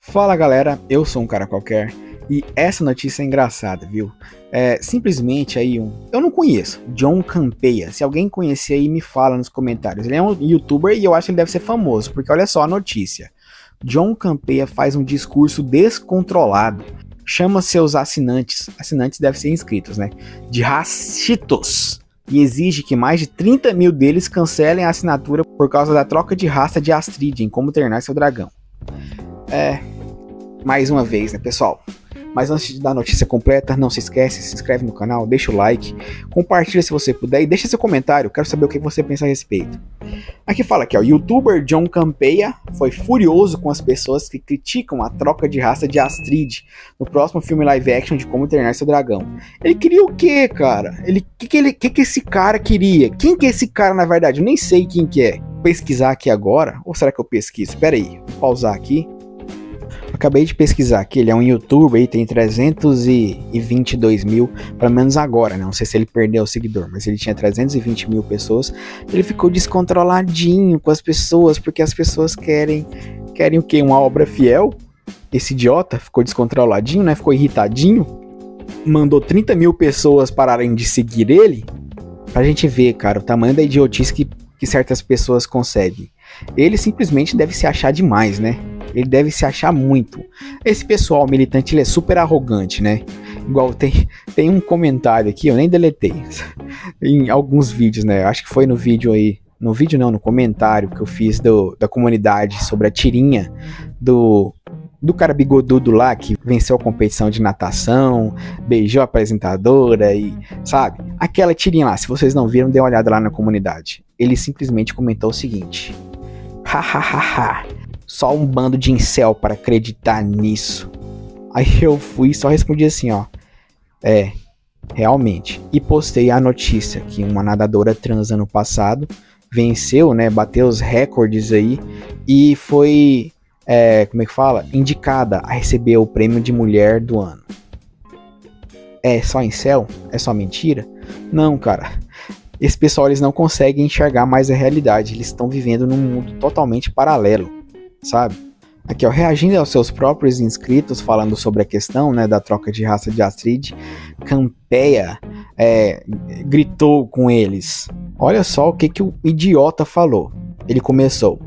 Fala galera, eu sou um cara qualquer e essa notícia é engraçada, viu? É simplesmente aí um. Eu não conheço, John Campeia. Se alguém conhecer aí, me fala nos comentários. Ele é um youtuber e eu acho que ele deve ser famoso, porque olha só a notícia. John Campeia faz um discurso descontrolado. Chama seus assinantes, assinantes devem ser inscritos, né? De rachitos. E exige que mais de 30 mil deles cancelem a assinatura por causa da troca de raça de Astrid em Como Treinar Seu Dragão. É, mais uma vez, né, pessoal? Mas antes de dar a notícia completa, não se esquece, se inscreve no canal, deixa o like, compartilha se você puder e deixa seu comentário, quero saber o que você pensa a respeito. Aqui fala que o youtuber John Campeia foi furioso com as pessoas que criticam a troca de raça de Astrid no próximo filme live action de Como Treinar Seu Dragão. Ele queria o quê, cara? Ele que que ele que que esse cara queria? Quem que é esse cara na verdade? Eu nem sei quem que é. Pesquisar aqui agora, ou será que eu pesquiso? Espera aí, pausar aqui. Acabei de pesquisar aqui, ele é um youtuber e tem 322 mil, pelo menos agora, né? Não sei se ele perdeu o seguidor, mas ele tinha 320 mil pessoas. Ele ficou descontroladinho com as pessoas, porque as pessoas querem. Querem o quê? Uma obra fiel? Esse idiota ficou descontroladinho, né? Ficou irritadinho. Mandou 30 mil pessoas pararem de seguir ele. Pra gente ver, cara, o tamanho da idiotice que, que certas pessoas conseguem. Ele simplesmente deve se achar demais, né? Ele deve se achar muito. Esse pessoal militante ele é super arrogante, né? Igual tem, tem um comentário aqui, eu nem deletei. em alguns vídeos, né? Acho que foi no vídeo aí. No vídeo não, no comentário que eu fiz do, da comunidade sobre a tirinha do, do cara bigodudo lá que venceu a competição de natação, beijou a apresentadora e, sabe? Aquela tirinha lá, se vocês não viram, dê uma olhada lá na comunidade. Ele simplesmente comentou o seguinte: Hahaha, só um bando de incel para acreditar nisso. Aí eu fui e só respondi assim, ó. É, realmente. E postei a notícia que uma nadadora trans ano passado venceu, né? Bateu os recordes aí e foi, é, como é que fala? Indicada a receber o prêmio de mulher do ano. É só incel? É só mentira? Não, cara. Esse pessoal eles não conseguem enxergar mais a realidade. Eles estão vivendo num mundo totalmente paralelo sabe? Aqui, ó, reagindo aos seus próprios inscritos, falando sobre a questão né, da troca de raça de Astrid, Campeia é, gritou com eles. Olha só o que, que o idiota falou. Ele começou.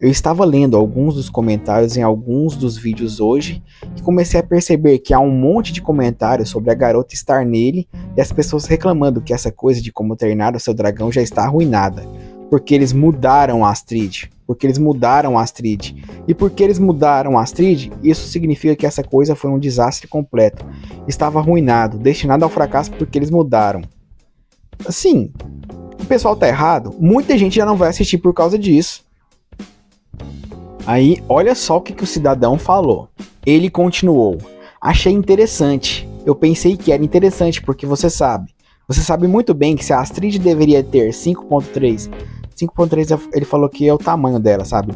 Eu estava lendo alguns dos comentários em alguns dos vídeos hoje e comecei a perceber que há um monte de comentários sobre a garota estar nele e as pessoas reclamando que essa coisa de como treinar o seu dragão já está arruinada porque eles mudaram a Astrid. Porque eles mudaram a Astrid. E porque eles mudaram a Astrid, isso significa que essa coisa foi um desastre completo. Estava arruinado, destinado ao fracasso porque eles mudaram. Assim, o pessoal tá errado. Muita gente já não vai assistir por causa disso. Aí, olha só o que, que o cidadão falou. Ele continuou. Achei interessante. Eu pensei que era interessante porque você sabe. Você sabe muito bem que se a Astrid deveria ter 5.3 5.3 ele falou que é o tamanho dela, sabe?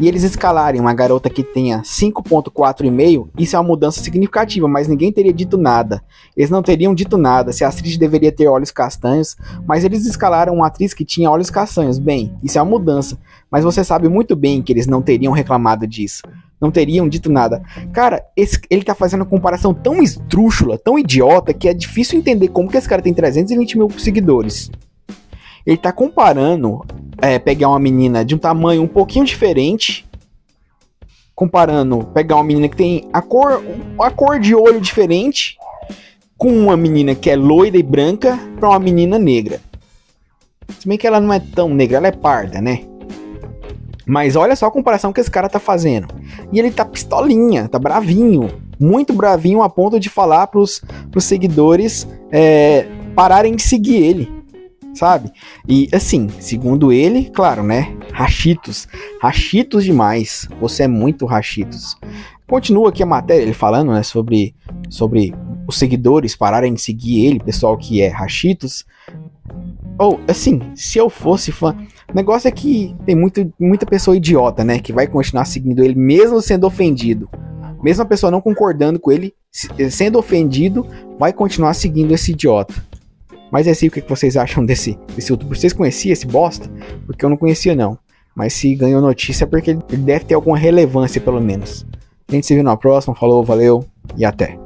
E eles escalarem uma garota que tenha 5.4,5, isso é uma mudança significativa, mas ninguém teria dito nada. Eles não teriam dito nada se a atriz deveria ter olhos castanhos, mas eles escalaram uma atriz que tinha olhos castanhos. Bem, isso é uma mudança, mas você sabe muito bem que eles não teriam reclamado disso. Não teriam dito nada. Cara, esse, ele tá fazendo uma comparação tão esdrúxula, tão idiota, que é difícil entender como que esse cara tem 320 mil seguidores. Ele tá comparando é, pegar uma menina de um tamanho um pouquinho diferente, comparando pegar uma menina que tem a cor, a cor de olho diferente, com uma menina que é loira e branca para uma menina negra. Se bem que ela não é tão negra, ela é parda, né? Mas olha só a comparação que esse cara tá fazendo. E ele tá pistolinha, tá bravinho. Muito bravinho a ponto de falar pros, pros seguidores é, pararem de seguir ele sabe? E assim, segundo ele, claro, né? Rachitos, rachitos demais. Você é muito rachitos. Continua aqui a matéria, ele falando, né, sobre, sobre os seguidores pararem de seguir ele, pessoal que é rachitos. Ou, assim, se eu fosse fã. O negócio é que tem muito, muita pessoa idiota, né? Que vai continuar seguindo ele mesmo sendo ofendido. Mesmo a pessoa não concordando com ele, sendo ofendido, vai continuar seguindo esse idiota. Mas é assim, o que vocês acham desse, desse youtuber? Vocês conheciam esse bosta? Porque eu não conhecia, não. Mas se ganhou notícia, é porque ele deve ter alguma relevância, pelo menos. A gente se vê na próxima. Falou, valeu e até.